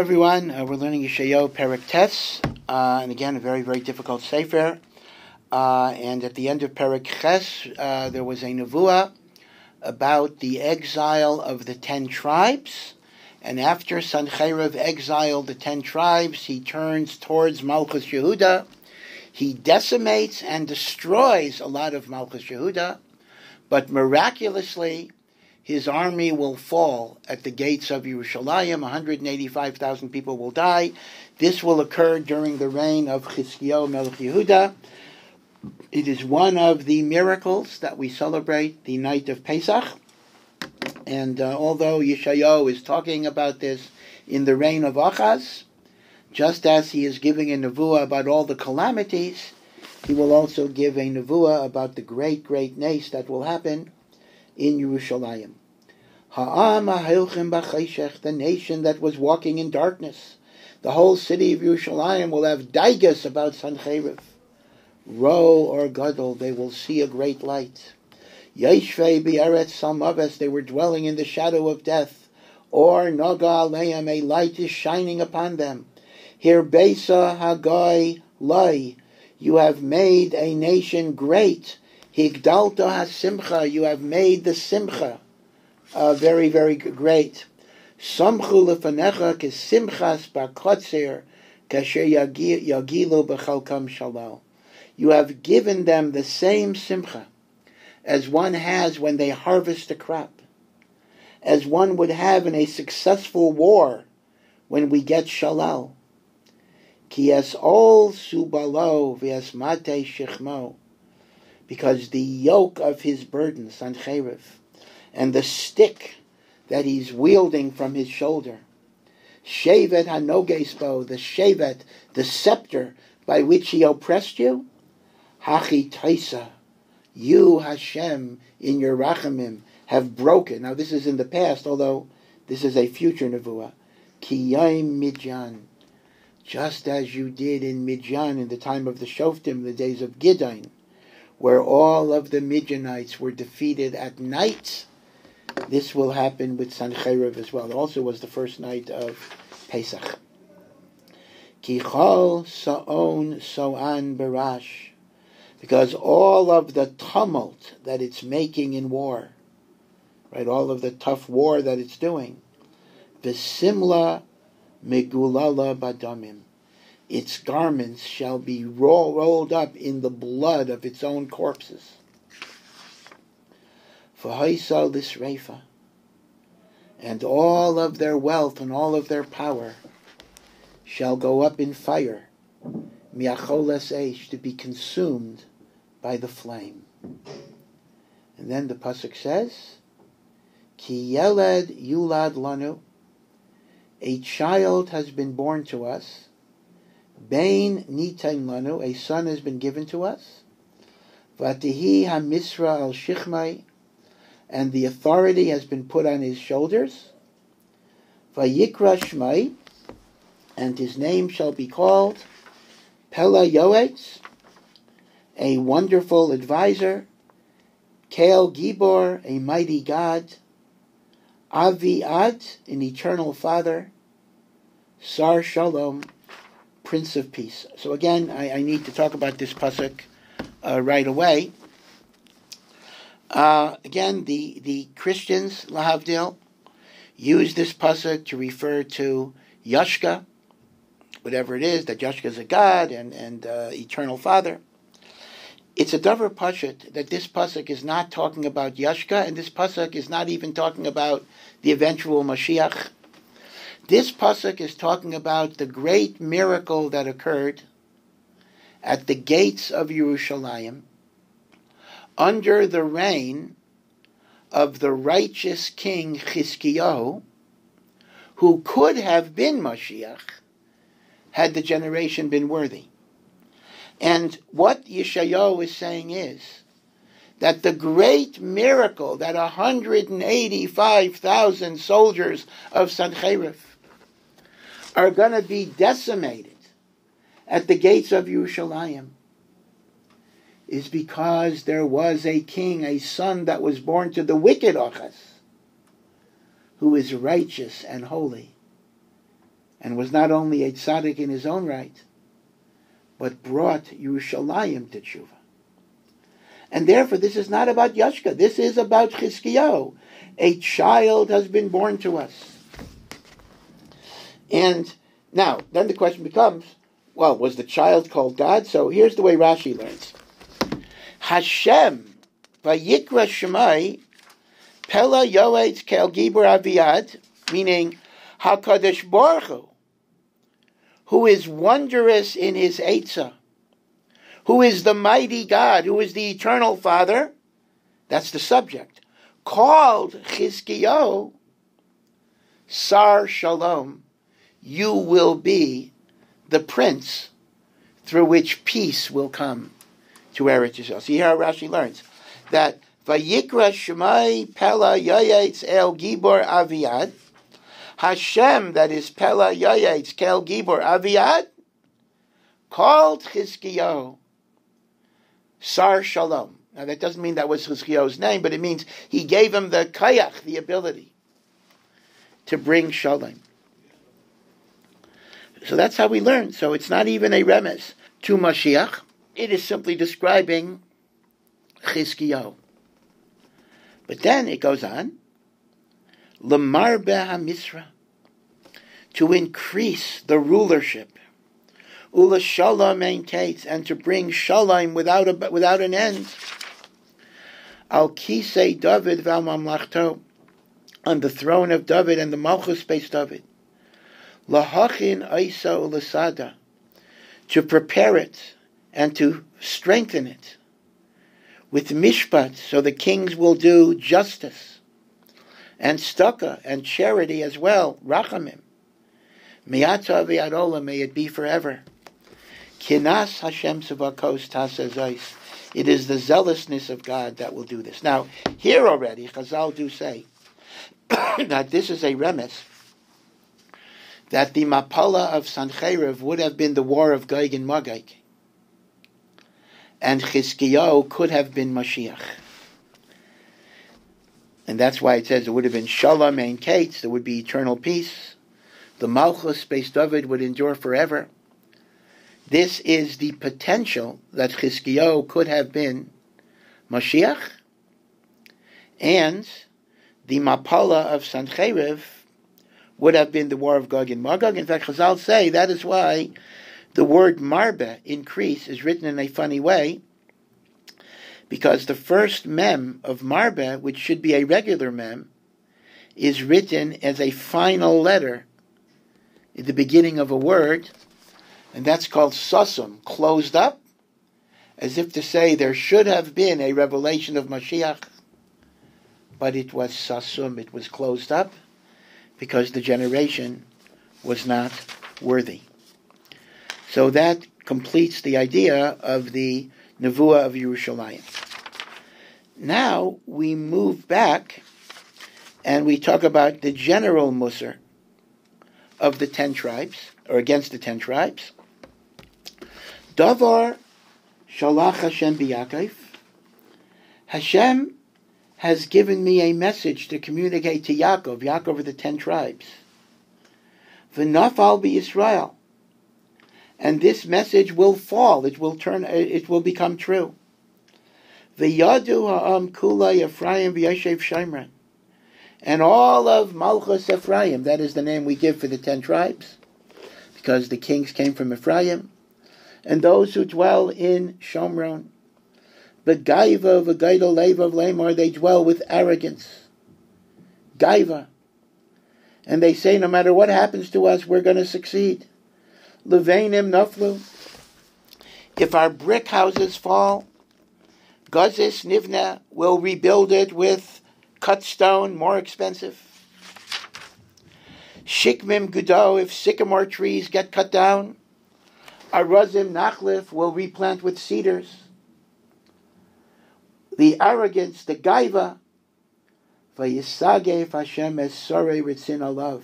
everyone. Uh, we're learning Yeshayo Perik Tes, uh, and again, a very, very difficult sefer. Uh, and at the end of Perik Ches, uh, there was a nevuah about the exile of the ten tribes. And after Sancheirav exiled the ten tribes, he turns towards Malchus Yehuda. He decimates and destroys a lot of Malchus Yehuda, but miraculously, his army will fall at the gates of Yerushalayim. 185,000 people will die. This will occur during the reign of Chizkiyahu Melech Yehuda. It is one of the miracles that we celebrate the night of Pesach. And uh, although Yeshayahu is talking about this in the reign of Achaz, just as he is giving a nevuah about all the calamities, he will also give a nevuah about the great, great nace that will happen in Yerushalayim. Ha'am the nation that was walking in darkness. The whole city of Yerushalayim will have daigas about Sancheriv. Ro or Gadol, they will see a great light. Yeshvei bi'eretz samaves, they were dwelling in the shadow of death. Or Naga aleim, a light is shining upon them. Here Besa Hagai Lai, you have made a nation great. Higdalta hasimcha, you have made the simcha uh, very, very great. Samchu lefanecha kesimchas bakotzer kasher yagilu b'chalkam shalal. You have given them the same simcha as one has when they harvest a crop, as one would have in a successful war when we get shalal. Ki es ol subalo v'es mate shichmo, because the yoke of his burden, sancheriv, and the stick that he's wielding from his shoulder. Shevet hanogesbo, the shevet, the scepter by which he oppressed you. Hachi taisa, you Hashem in your rachamim have broken. Now this is in the past, although this is a future nevuah. Kiyayim midjan, just as you did in Midjan in the time of the Shoftim, the days of Gideon, where all of the Midianites were defeated at night this will happen with Sancheiriv as well. It also was the first night of Pesach. Kichol Sa'on So'an Barash. Because all of the tumult that it's making in war, right, all of the tough war that it's doing, Vesimla Megulala Badamim. Its garments shall be rolled up in the blood of its own corpses for Haisal this Reifa, and all of their wealth and all of their power shall go up in fire, miacholes eish, to be consumed by the flame. And then the pasuk says, Ki yeled yulad lanu, a child has been born to us, Bain nitain lanu, a son has been given to us, Vatihi hamisra al shichmai, and the authority has been put on his shoulders. Vayikra Shmai, and his name shall be called Pella Yoetz, a wonderful advisor, Kael Gibor, a mighty God, Avi Ad, an eternal Father, Sar Shalom, Prince of Peace. So again, I, I need to talk about this pasuk uh, right away. Uh, again, the, the Christians, Lahavdil, use this pasuk to refer to Yashka, whatever it is, that Yashka is a god and, and uh, eternal father. It's a davar pasuk that this pasuk is not talking about Yashka, and this pasuk is not even talking about the eventual Mashiach. This pasuk is talking about the great miracle that occurred at the gates of Yerushalayim, under the reign of the righteous king Chizkiyahu, who could have been Mashiach had the generation been worthy. And what Yeshayahu is saying is that the great miracle that 185,000 soldiers of Sancheriv are going to be decimated at the gates of Yerushalayim is because there was a king, a son that was born to the wicked Achaz, who is righteous and holy. and was not only a tzaddik in his own right, but brought Yerushalayim to tshuva. And therefore, this is not about Yashka. This is about Chizkiyahu. A child has been born to us. And now, then the question becomes, well, was the child called God? So here's the way Rashi learns. Hashem, Vayikra Shemai, Pella Yoetz Kel Gibor Aviad, meaning HaKadosh Baruch Hu, who is wondrous in his Eitzah, who is the mighty God, who is the eternal Father, that's the subject, called Chizkiyo, Sar Shalom, you will be the prince through which peace will come to Eretz Yisrael. See how Rashi learns that Vayikra Shemai Pella Yayetz El Gibor Aviad, Hashem, that is Pella Yayetz Kel Gibor Aviad, called Chizkiyahu Sar Shalom. Now that doesn't mean that was Chizkiyahu's name, but it means he gave him the kayach, the ability to bring shalom. So that's how we learn. So it's not even a remes to Mashiach. It is simply describing Chizkiyahu. But then it goes on, Lamar Misra, to increase the rulership, Ula Shalom maintains, and to bring Shalom without, a, without an end. Al Kisei David Val Mamlachto, on the throne of David and the Malchus based David. Lahachin Isa Ulasada, to prepare it and to strengthen it with mishpat, so the kings will do justice, and staka and charity as well, rachamim. Miyata v'yadola, may it be forever. Kinas Hashem Savakos Tasazais. It is the zealousness of God that will do this. Now, here already, Chazal do say that this is a remes that the Mapala of Sancheiriv would have been the war of Gog and Magog. And Chizkiyahu could have been Mashiach. And that's why it says it would have been Shalom and Kates, there would be eternal peace. The Malchus, based David, would endure forever. This is the potential that Chizkiyahu could have been Mashiach, and the Mapala of Sancheiriv would have been the war of Gog and Magog. In fact, Chazal say that is why the word marbe, increase, is written in a funny way, because the first mem of marbe, which should be a regular mem, is written as a final letter at the beginning of a word, and that's called susum, closed up, as if to say there should have been a revelation of Mashiach, but it was susum, it was closed up because the generation was not worthy. So that completes the idea of the Nevuah of Yerushalayim. Now we move back and we talk about the general Musar of the ten tribes, or against the ten tribes. Davar Shalach Hashem biyakif. Hashem has given me a message to communicate to Yaakov, Yaakov of the ten tribes. V'nafal be Israel. And this message will fall, it will turn, it will become true. V'yadu ha'am kula Ephraim v'yashev Shimron. And all of Malchus Ephraim, that is the name we give for the ten tribes, because the kings came from Ephraim, and those who dwell in Shomron, but gaiva v'gaidol leiva lemar, they dwell with arrogance. Gaiva. And they say, no matter what happens to us, we're going to succeed. Levainim naflu. If our brick houses fall, Gazis Nivna will rebuild it with cut stone, more expensive. Shikmim Gudo, if sycamore trees get cut down, Arazim Nachlif will replant with cedars the arrogance, the gaiva, Vayisagef Hashem es sorei ritzin alav.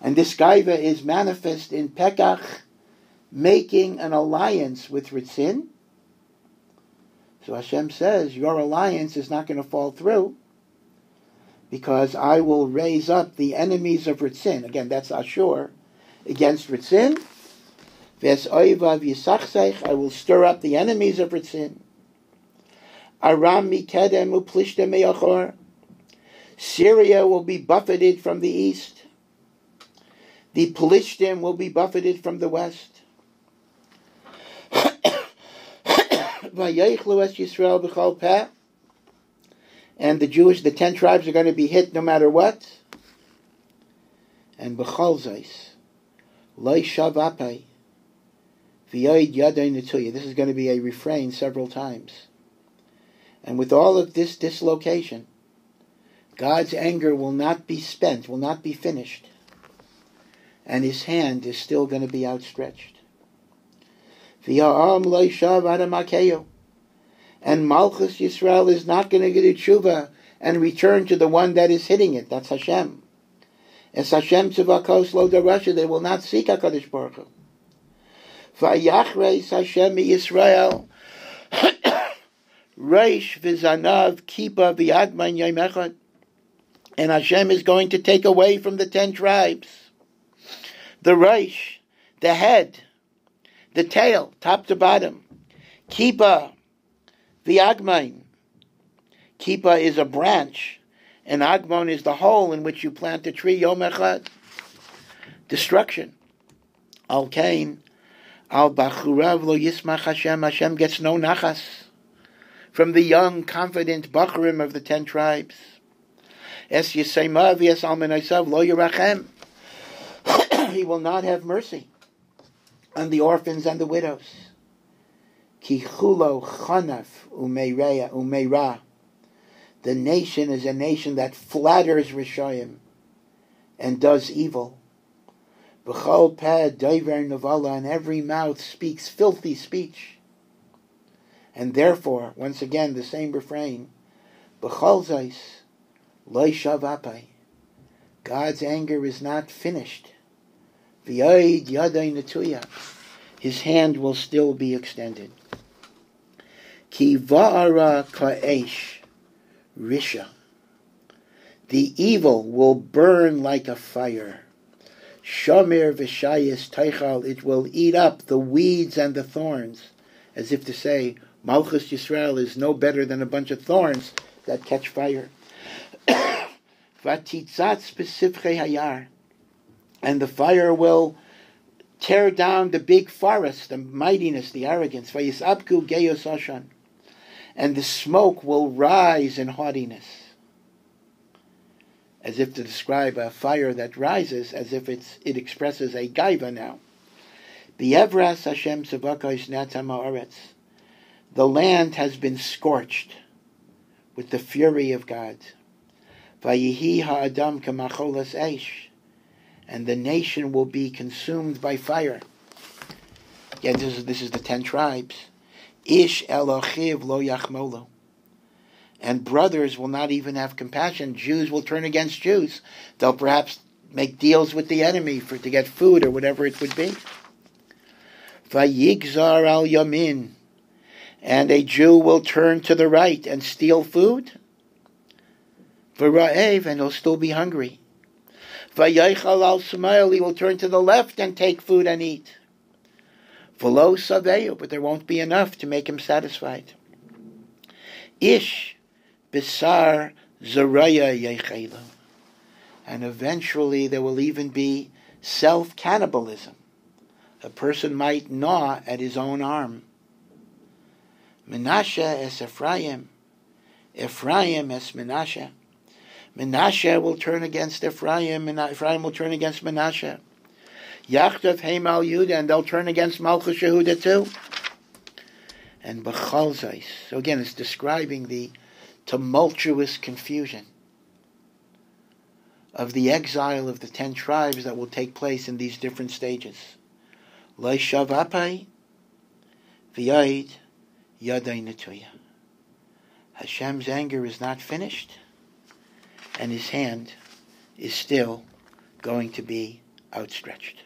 And this gaiva is manifest in Pekach, making an alliance with Ritzin. So Hashem says, your alliance is not going to fall through. because I will raise up the enemies of Ritzin. Again, that's Ashur against Ritzin. I will stir up the enemies of Ritzin. Aram mikedem uplishtem meyachor. Syria will be buffeted from the east. The Pelishtim will be buffeted from the west. And the Jewish, the ten tribes are going to be hit no matter what. And b'chol zeis, loy shavapai, v'yoid yaday. This is going to be a refrain several times. And with all of this dislocation, God's anger will not be spent, will not be finished, and his hand is still going to be outstretched. And Malchus Yisrael is not going to get a tshuva and return to the one that is hitting it. That's Hashem. As Hashem tzivakos lo darasha, they will not seek HaKadosh Baruch Hu. Vayachreis Hashem Yisrael Reish v'zanav kipa v'yadman yom and Hashem is going to take away from the ten tribes the Reish, the head, the tail, top to bottom. Kipa, the Agmain. Kipa is a branch, and Agmon is the hole in which you plant a tree, Yom Echad. Destruction. Al Kain, Al Bachurav lo Yismach Hashem, Hashem gets no nachas from the young, confident Bachurim of the ten tribes. Es Yisema v'es Almenaisav lo Yerachem. He will not have mercy on the orphans and the widows. Ki chulo chanaf umeira. The nation is a nation that flatters Rishayim and does evil. B'chol peh doiver nevala, and every mouth speaks filthy speech. And therefore, once again, the same refrain, B'chol zais, loy shavapai. God's anger is not finished. His hand will still be extended. Ki va'ara ka'esh risha. The evil will burn like a fire. Shomer v'shayis teichal. It will eat up the weeds and the thorns, as if to say, Malchus Yisrael is no better than a bunch of thorns that catch fire. And the fire will tear down the big forest, the mightiness, the arrogance. And the smoke will rise in haughtiness. As if to describe a fire that rises, as if it's, it expresses a gaiva now. Bievras Hashem Tzavakos Natam The land has been scorched with the fury of God. Vayihi ha'adam kamacholas eish and the nation will be consumed by fire. Again, this is, this is the ten tribes. Ish Elochiv lo yachmolo. And brothers will not even have compassion. Jews will turn against Jews. They'll perhaps make deals with the enemy for to get food or whatever it would be. Vayigzar al yamin. And a Jew will turn to the right and steal food. V'ra'ev, and he'll still be hungry. Vayichal al Smail, he will turn to the left and take food and eat. V'lo saveyu, but there won't be enough to make him satisfied. Ish bisar zaraya yechelu. And eventually there will even be self-cannibalism. A person might gnaw at his own arm. Menashe es Ephraim. Ephraim es Menashe. Menashe will turn against Ephraim, and Ephraim will turn against Menashe. Yachtav Heimal Yudah, and they'll turn against Malchus Yehuda too. And Bechalzais. So again, it's describing the tumultuous confusion of the exile of the ten tribes that will take place in these different stages. Leishav Apai, V'yayid, Yaday Netuya. Hashem's anger is not finished and his hand is still going to be outstretched.